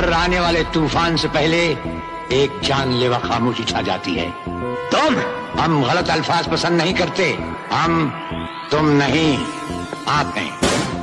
हर आने वाले तूफ़ान से पहले एक जानलेवा खामोशी छा जाती है। तुम हम गलत अल्फाज पसंद नहीं करते। हम तुम नहीं, आप हैं